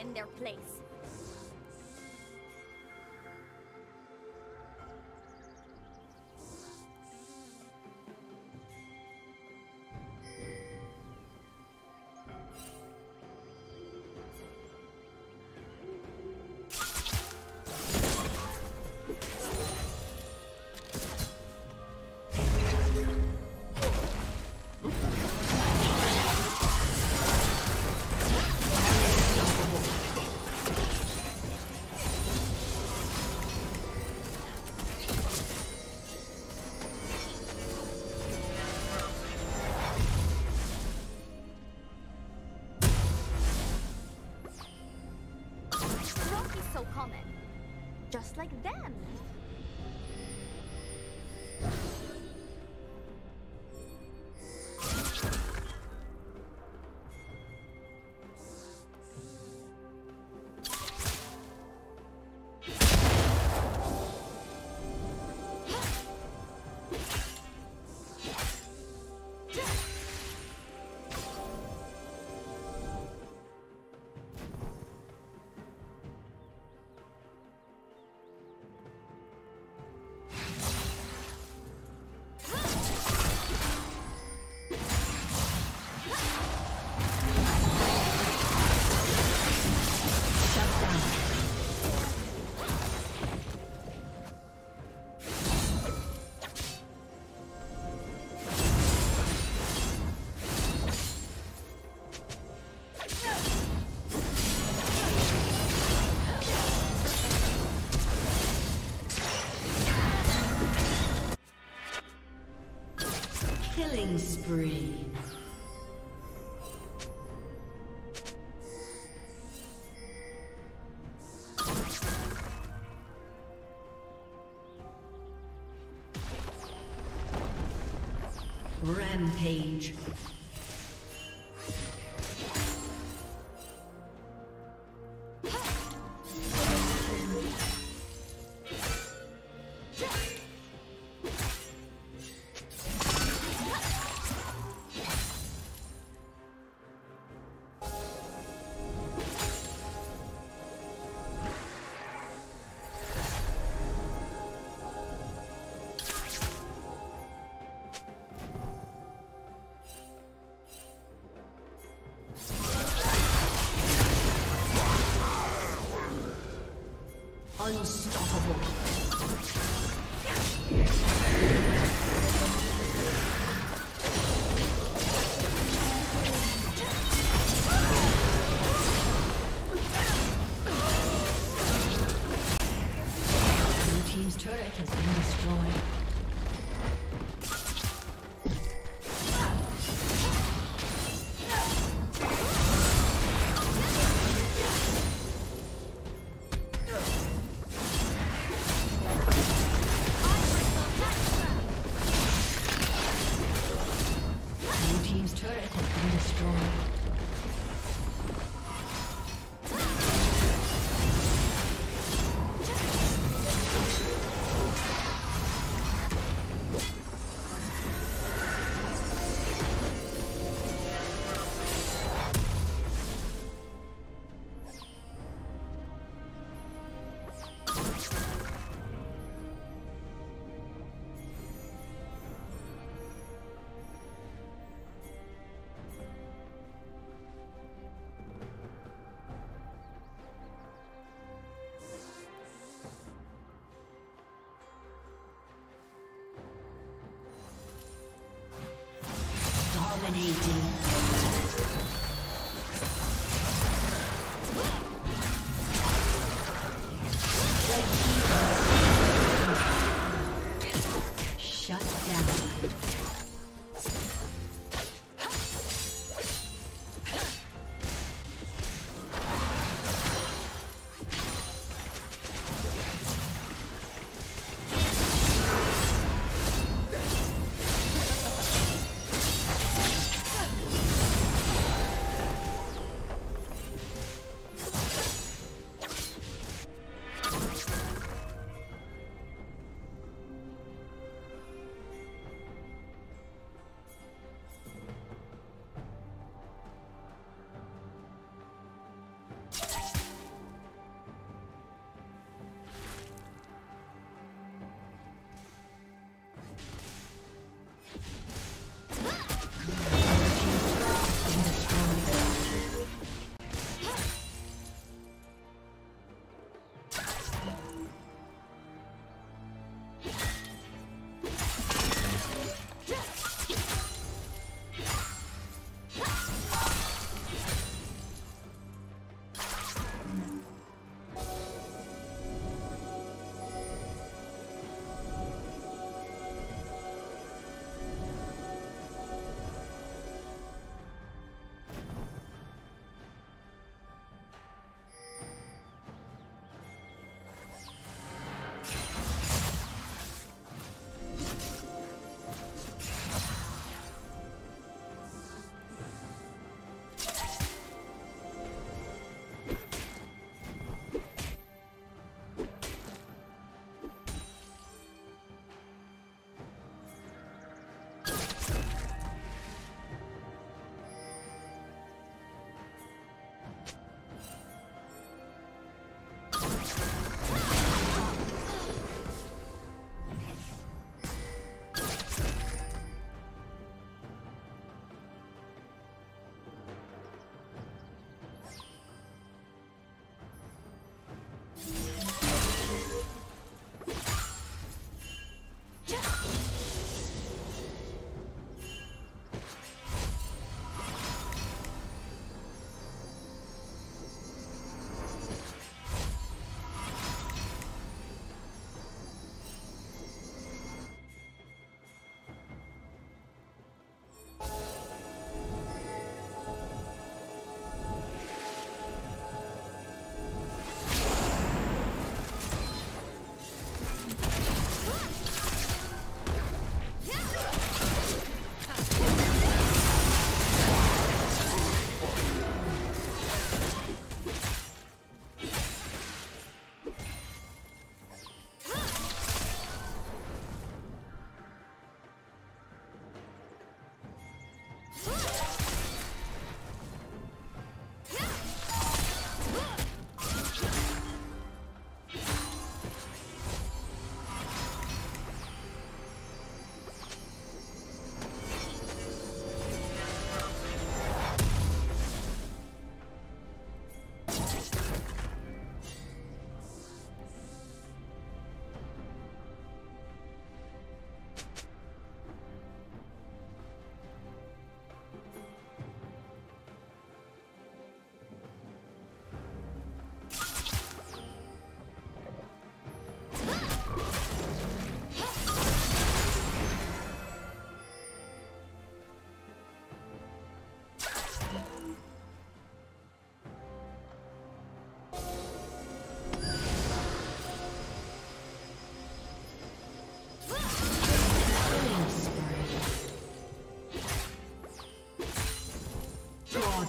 in their place. Just like them. Rampage. Unstoppable.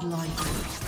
Godlike.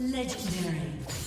Legendary.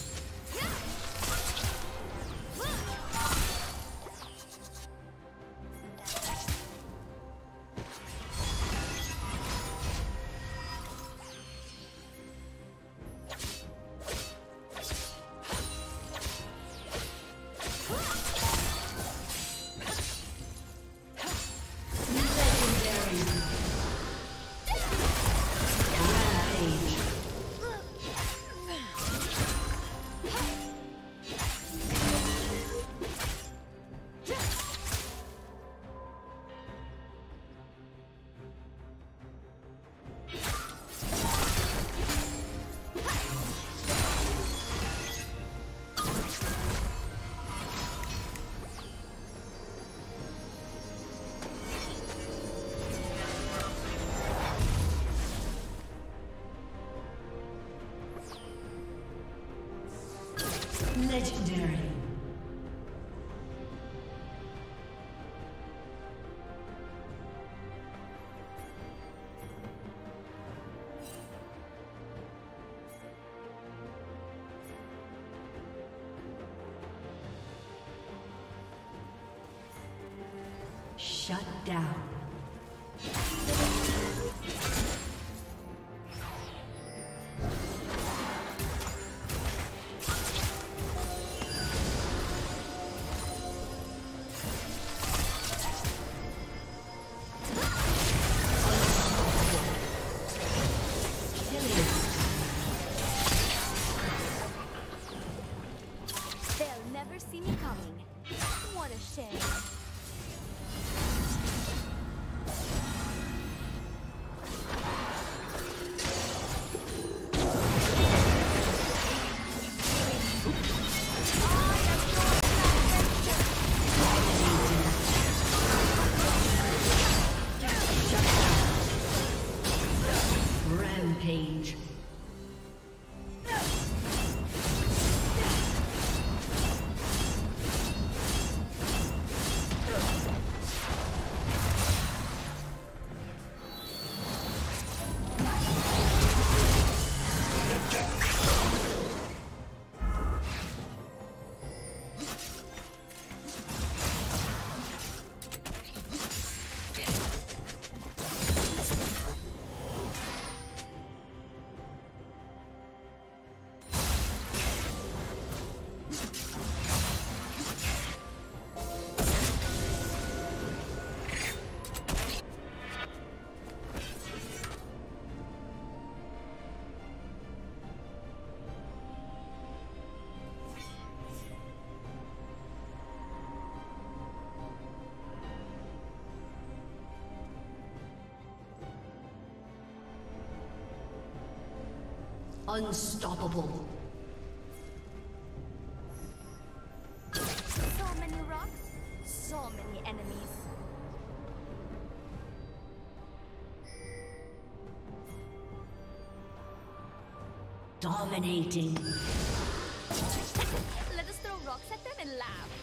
Shut down. Unstoppable. So many rocks, so many enemies. Dominating. Let us throw rocks at them and laugh.